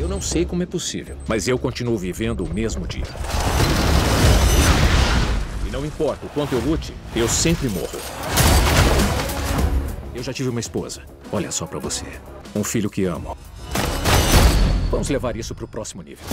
Eu não sei como é possível, mas eu continuo vivendo o mesmo dia. E não importa o quanto eu lute, eu sempre morro. Eu já tive uma esposa. Olha só pra você. Um filho que amo. Vamos levar isso pro próximo nível.